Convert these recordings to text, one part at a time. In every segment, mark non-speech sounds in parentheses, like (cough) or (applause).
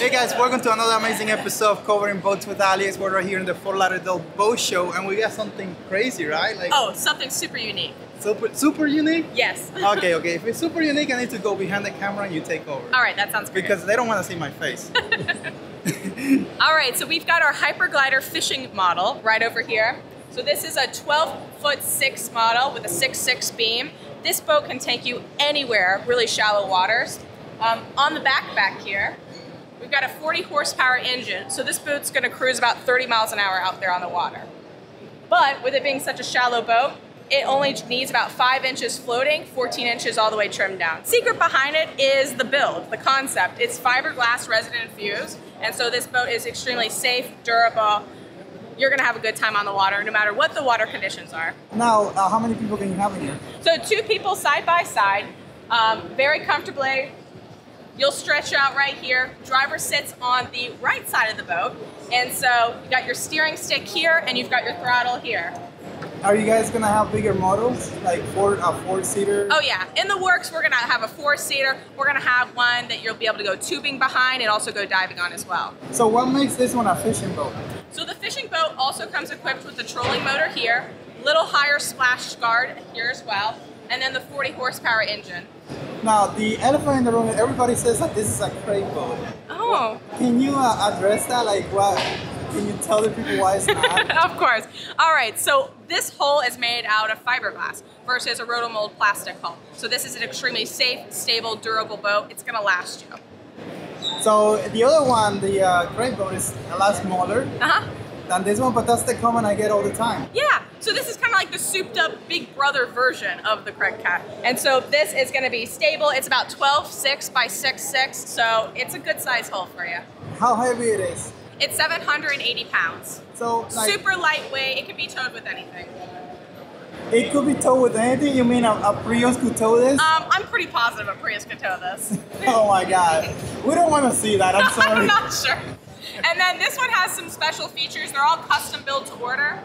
Hey guys, welcome to another amazing episode of Covering Boats with Alex. We're right here in the Fort Lauderdale Boat Show and we got something crazy, right? Like Oh, something super unique. super super unique? Yes. (laughs) Okay, okay. If it's super unique, I need to go behind the camera and you take over. All right, that sounds good. Because they don't want to see my face. (laughs) (laughs) All right, so we've got our Hyperglider fishing model right over here. So this is a 12 foot 6 model with a 6-6 beam. This boat can take you anywhere, really shallow waters. Um, on the back back here, we've got a 40 horsepower engine. So this boat's gonna cruise about 30 miles an hour out there on the water. But with it being such a shallow boat, it only needs about five inches floating, 14 inches all the way trimmed down. Secret behind it is the build, the concept. It's fiberglass resin infused, and so this boat is extremely safe, durable. You're gonna have a good time on the water, no matter what the water conditions are. now, uh, how many people can you have in here? So two people side by side, um, very comfortably. You'll stretch out right here. Driver sits on the right side of the boat, and so you got your steering stick here, and you've got your throttle here. Are you guys gonna have bigger models? Like four a four seater? Oh yeah, in the works, we're gonna have a four-seater. We're gonna have one that you'll be able to go tubing behind and also go diving on as well. So what makes this one a fishing boat? So the fishing boat also comes equipped with the trolling motor here, little higher splash guard here as well, and then the 40 horsepower engine. Now, the elephant in the room, everybody says that this is a crate boat. Oh, Can you uh, address that? Like, what? Can you tell the people why it's not? (laughs) of course. All right, so this hull is made out of fiberglass versus a rotomold plastic hull. So this is an extremely safe, stable, durable boat. It's gonna last you. so the other one, the uh, crate boat, is a lot smaller Uh-huh. than this one, but that's the comment I get all the time. Yeah, so this is kind of like the souped up big brother version of the Craig Cat. And so this is gonna be stable. It's about 12.6 by 6, 6. so it's a good size hole for you. How heavy it is. It's 780 pounds. So, like, Super lightweight, it can be towed with anything. it could be towed with anything. You mean a, a Prius could tow this? Um, I'm pretty positive a Prius could tow this. (laughs) oh my God, we don't want to see that. I'm (laughs) I'm not sure. And then this one has some special features. They're all custom built to order.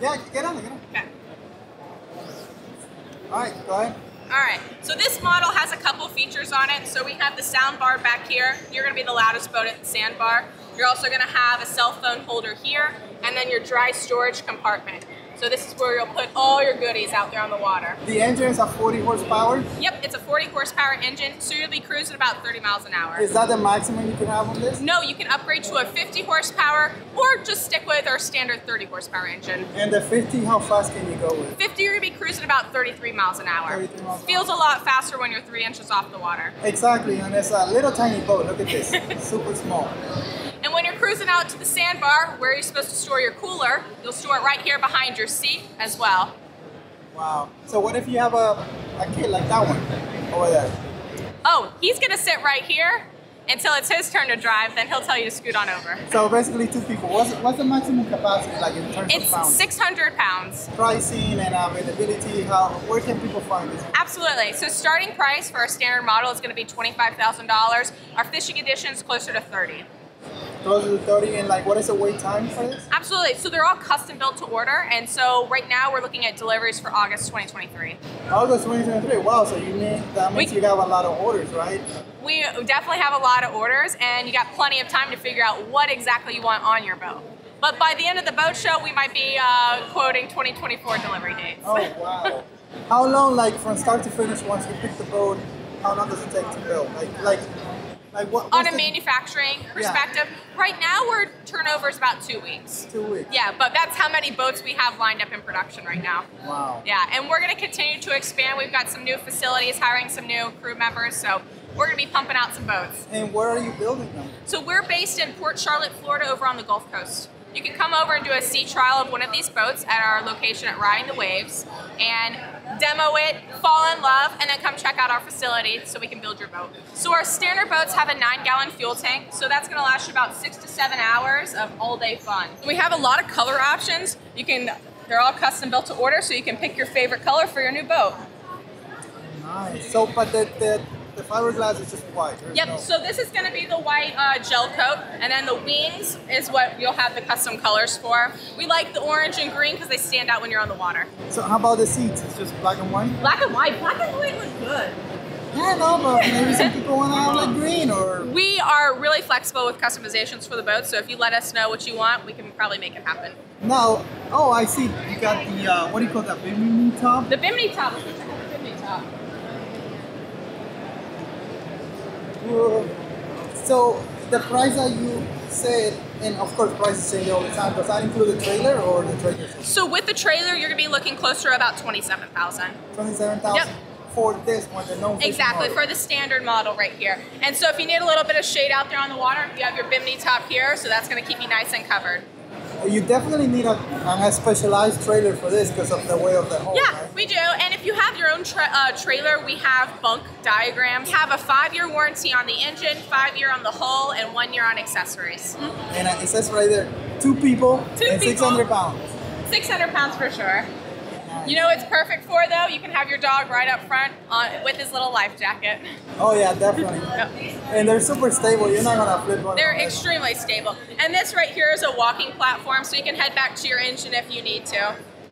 Yeah, get on, get on. Okay. All right, go ahead. All right, so this model has a couple features on it. So we have the sound bar back here. You're gonna be the loudest boat at the sandbar. You're also gonna have a cell phone holder here, and then your dry storage compartment. So this is where you'll put all your goodies out there on the water. The engine is a 40 horsepower. Yep, it's a 40 horsepower engine, so you'll be cruising about 30 miles an hour. Is that the maximum you can have on this? No, you can upgrade to a 50 horsepower or just stick with our standard 30 horsepower engine. And the 50, how fast can you go with? 50, you're gonna be cruising about 33 miles an hour. 33 miles an Feels a lot faster when you're three inches off the water. Exactly, and it's a little tiny boat. Look at this, (laughs) super small. Cruising out to the sandbar, where you're supposed to store your cooler, you'll store it right here behind your seat as well. Wow. So what if you have a, a kid like that one over there? Oh, he's gonna sit right here until it's his turn to drive, then he'll tell you to scoot on over. So basically two people. What's, what's the maximum capacity like in terms It's of pounds? It's 600 pounds. Pricing and availability, how, where can people find this? Absolutely. So starting price for a standard model is gonna be $25,000. Our fishing edition is closer to 30. Closer to 30 and like what is the wait time for this? Absolutely. So they're all custom built to order, and so right now we're looking at deliveries for August 2023. August 2023. Wow, so you mean that means We- you have a lot of orders, right? We definitely have a lot of orders, and you got plenty of time to figure out what exactly you want on your boat. But by the end of the boat show, we might be uh, quoting 2024 delivery dates. Oh wow. (laughs) how long like from start to finish once you pick the boat, how long does it take to build? Like like like what On a the- manufacturing perspective, right now our turnover is about two weeks. two weeks. Yeah, but that's how many boats we have lined up in production right now. Wow. Yeah, and we're going to continue to expand. We've got some new facilities, hiring some new crew members, so we're going to be pumping out some boats. And where are you building them? So we're based in Port Charlotte, Florida, over on the Gulf Coast. You can come over and do a sea trial of one of these boats at our location at Riding the Waves and demo it, fall in love, and then come check out our facility so we can build your boat. So our standard boats have a nine gallon fuel tank, so that's gonna last you about six to seven hours of all day fun. We have a lot of color options. You can, they're all custom built to order, so you can pick your favorite color for your new boat. Nice. So but the the, the fiberglass is just white. There's Yep, no- so this is gonna be the white uh, gel coat, and then the wings is what you'll have the custom colors for. We like the orange and green because they stand out when you're on the water. So how about the seats? It's just black and white. Black and white, black and white look good. Yeah, no, but maybe some people want to have like green or. We are really flexible with customizations for the boat, so if you let us know what you want, we can probably make it happen. No. Oh, I see. You got the uh, what do you call that? Bimini top. The bimini top, let's go check out the bimini top. So the price that you said, and of course prices change all the time. Does that include the trailer or the trailer? So with the trailer, you're gonna be looking closer to about 27,000. Twenty-seven thousand Yep. for this one, the no. Exactly, model. for the standard model right here. And so if you need a little bit of shade out there on the water, you have your bimini top here, so that's gonna keep you nice and covered. You definitely need a, a specialized trailer for this because of the way of the hull. Yeah, right? we do. And if you have your own tra- uh, trailer, we have bunk diagrams. Have a five-year warranty on the engine, five-year on the hull, and one year on accessories. And uh, it says right there, two people Two and people. 600 pounds. 600 pounds for sure. You know it's perfect for though? You can have your dog right up front on, with his little life jacket. Oh yeah, definitely. (laughs) Yep. And they're super stable. You're not gonna flip one. They're extremely stable. And this right here is a walking platform, so you can head back to your engine if you need to.